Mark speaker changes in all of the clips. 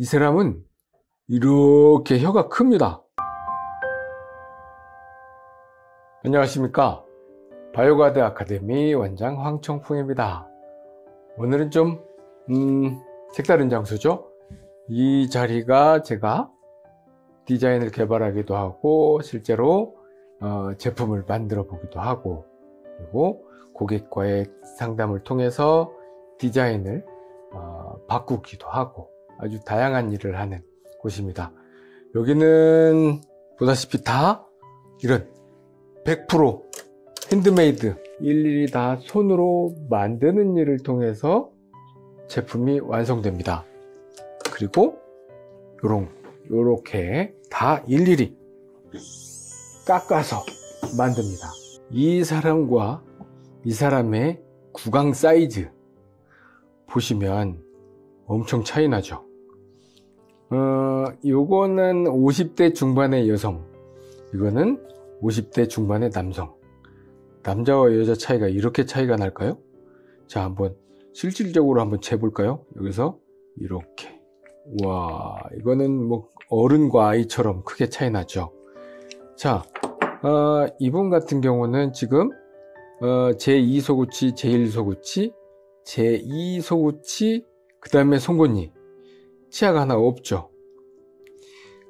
Speaker 1: 이 사람은 이렇게 혀가 큽니다. 안녕하십니까. 바이오가드 아카데미 원장 황청풍입니다. 오늘은 좀, 음, 색다른 장소죠. 이 자리가 제가 디자인을 개발하기도 하고, 실제로, 어, 제품을 만들어 보기도 하고, 그리고 고객과의 상담을 통해서 디자인을 어, 바꾸기도 하고, 아주 다양한 일을 하는 곳입니다. 여기는 보다시피 다 이런 100% 핸드메이드 일일이 다 손으로 만드는 일을 통해서 제품이 완성됩니다. 그리고 요런 요렇게 다 일일이 깎아서 만듭니다. 이 사람과 이 사람의 구강 사이즈 보시면 엄청 차이 나죠. 어, 요거는 50대 중반의 여성, 이거는 50대 중반의 남성. 남자와 여자 차이가 이렇게 차이가 날까요? 자, 한번 실질적으로 한번 재볼까요? 여기서 이렇게. 와, 이거는 뭐 어른과 아이처럼 크게 차이 나죠. 자, 어, 이분 같은 경우는 지금 어, 제2 소구치, 제1 소구치, 제2 소구치, 그 다음에 송곳니. 치아가 하나 없죠.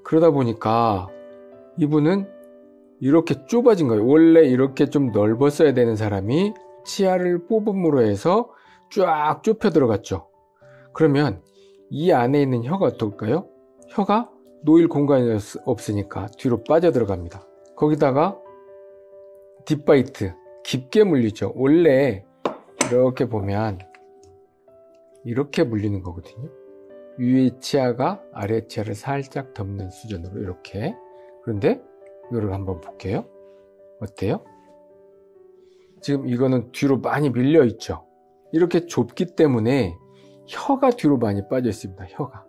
Speaker 1: 그러다 보니까 이분은 이렇게 좁아진 거예요. 원래 이렇게 좀 넓었어야 되는 사람이 치아를 뽑음으로 해서 쫙 좁혀 들어갔죠. 그러면 이 안에 있는 혀가 어떨까요? 혀가 놓일 공간이 없으니까 뒤로 빠져 들어갑니다. 거기다가 딥바이트 깊게 물리죠. 원래 이렇게 보면 이렇게 물리는 거거든요. 위의 치아가 아래 치아를 살짝 덮는 수준으로 이렇게. 그런데 이거를 한번 볼게요. 어때요? 지금 이거는 뒤로 많이 밀려 있죠? 이렇게 좁기 때문에 혀가 뒤로 많이 빠져 있습니다 혀가.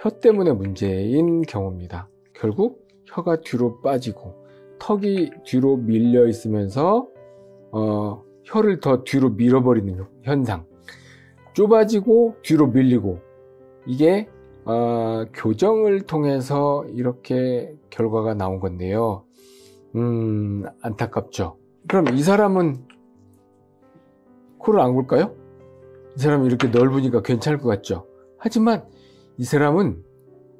Speaker 1: 혀 때문에 문제인 경우입니다. 결국 혀가 뒤로 빠지고 턱이 뒤로 밀려 있으면서 어, 혀를 더 뒤로 밀어버리는 현상. 좁아지고 뒤로 밀리고 이게 어, 교정을 통해서 이렇게 결과가 나온 건데요. 음, 안타깝죠. 그럼 이 사람은 코를 안 골까요? 이 사람은 이렇게 넓으니까 괜찮을 것 같죠. 하지만 이 사람은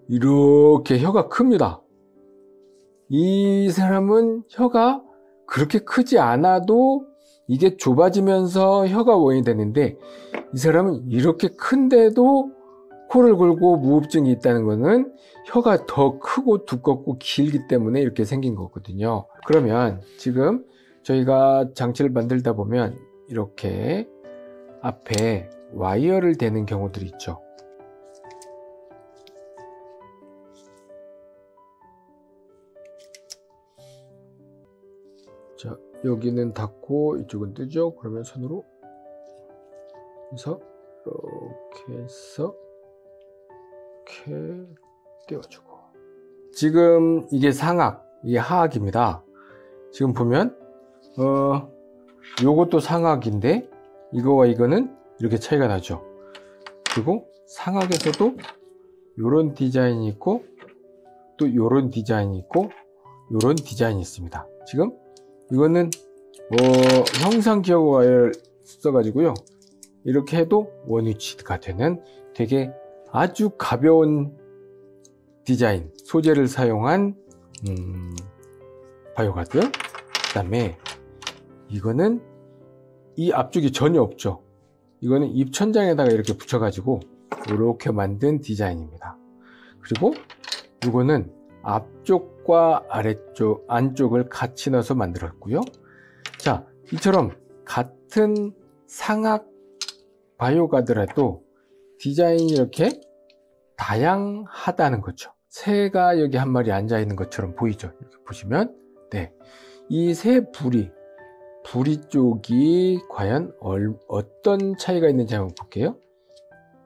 Speaker 1: 이렇게 혀가 큽니다. 이 사람은 혀가 그렇게 크지 않아도 이게 좁아지면서 혀가 원인이 되는데 이 사람은 이렇게 큰데도 코를 골고 무흡증이 있다는 것은 혀가 더 크고 두껍고 길기 때문에 이렇게 생긴 거거든요. 그러면 지금 저희가 장치를 만들다 보면 이렇게 앞에 와이어를 대는 경우들이 있죠. 자, 여기는 닫고 이쪽은 뜨죠? 그러면 손으로 해서 이렇게 해서 이렇게 띄워주고. 지금 이게 상악 이게 하악입니다. 지금 보면 어 요것도 상악인데 이거와 이거는 이렇게 차이가 나죠. 그리고 상악에서도 요런 디자인이 있고 또 요런 디자인이 있고 요런 디자인이 있습니다. 지금 이거는 뭐 형상 기억 와이어를 써가지고요. 이렇게 해도 원위치가 되는 되게 아주 가벼운 디자인, 소재를 사용한 음, 바이오가드 그 다음에 이거는 이 앞쪽이 전혀 없죠. 이거는 입천장에다가 이렇게 붙여가지고 이렇게 만든 디자인입니다. 그리고 이거는 앞쪽과 아래쪽, 안쪽을 같이 넣어서 만들었고요. 자, 이처럼 같은 상악 바이오가드라도 디자인이 이렇게 다양하다는 거죠. 새가 여기 한 마리 앉아 있는 것처럼 보이죠. 이렇게 보시면 네, 이 새 부리 부리 쪽이 과연 얼, 어떤 차이가 있는지 한번 볼게요.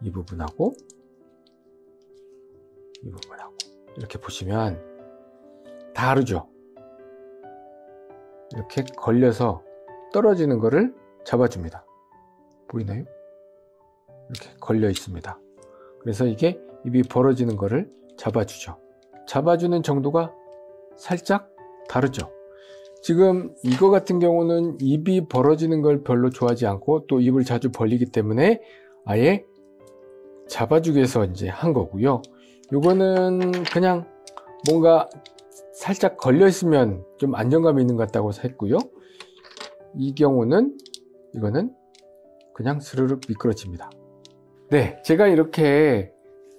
Speaker 1: 이 부분하고 이 부분하고 이렇게 보시면 다르죠. 이렇게 걸려서 떨어지는 것을 잡아줍니다. 보이나요? 이렇게 걸려 있습니다. 그래서 이게 입이 벌어지는 거를 잡아주죠. 잡아주는 정도가 살짝 다르죠. 지금 이거 같은 경우는 입이 벌어지는 걸 별로 좋아하지 않고 또 입을 자주 벌리기 때문에 아예 잡아주기 위해서 이제 한 거고요. 요거는 그냥 뭔가 살짝 걸려 있으면 좀 안정감이 있는 것 같다고 했고요. 이 경우는 이거는 그냥 스르륵 미끄러집니다. 네, 제가 이렇게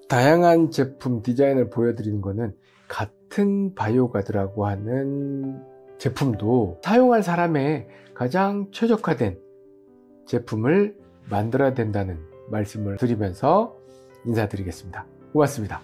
Speaker 1: 다양한 제품 디자인을 보여드리는 거는 같은 바이오가드라고 하는 제품도 사용할 사람의 가장 최적화된 제품을 만들어야 된다는 말씀을 드리면서 인사드리겠습니다. 고맙습니다.